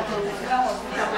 On a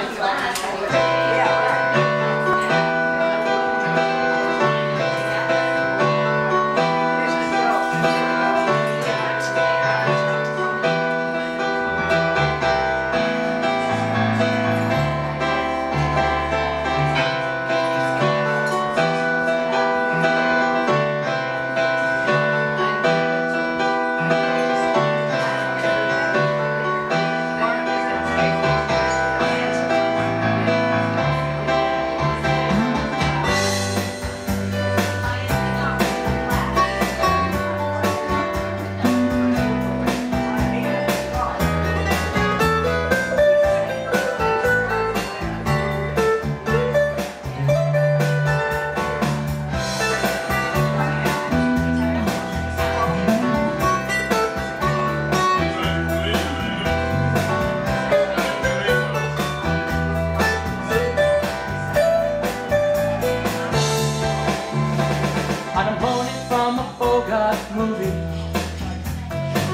movie.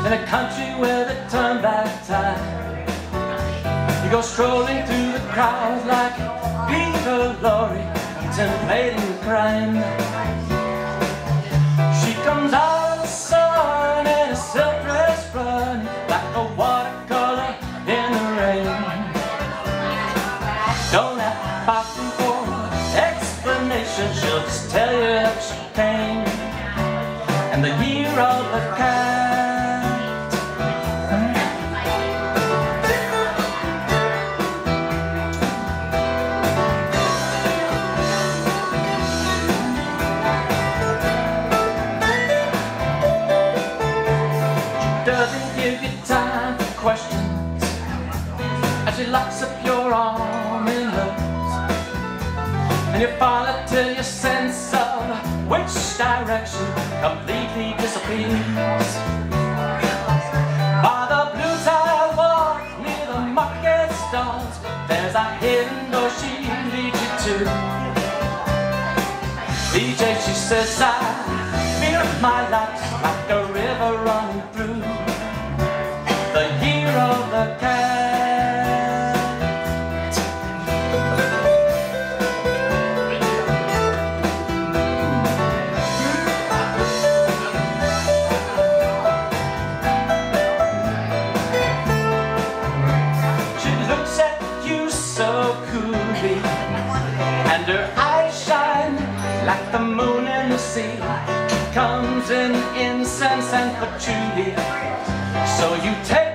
In a country where they turn back time You go strolling through the crowd like Peter Lorre Contemplating crime. She comes out of the sun in a silk dress running Like a watercolor in the rain. Don't have to doesn't give you time for questions. As she locks up your arm in hers And you follow till your sense of which direction completely disappears. By the blue tile wall near the market stalls There's a hidden door she leads you to. DJ, she says, I feel my life like a river running through incense and patchouli, so you take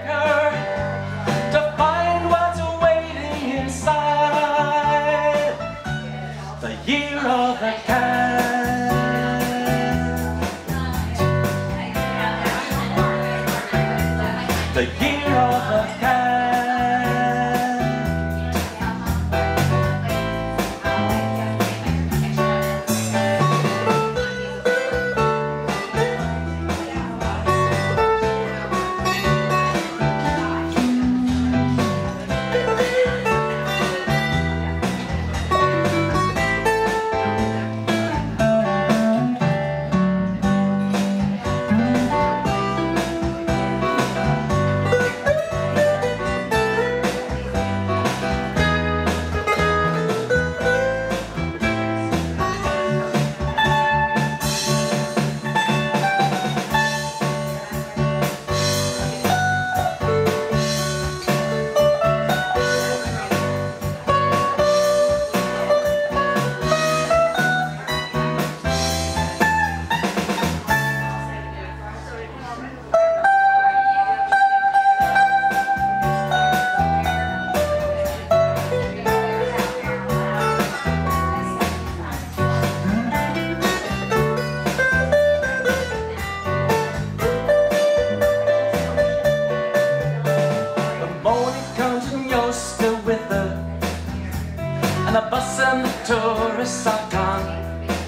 And the bus and the tourists are gone.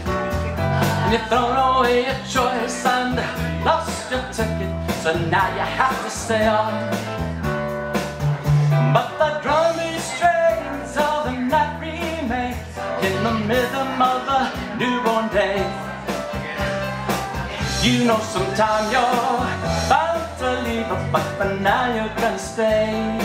And you've thrown away your choice and lost your ticket So now you have to stay on. But the drumming strains of the night remain In the rhythm of the newborn day. You know sometime you're bound to leave, but for now you're gonna stay.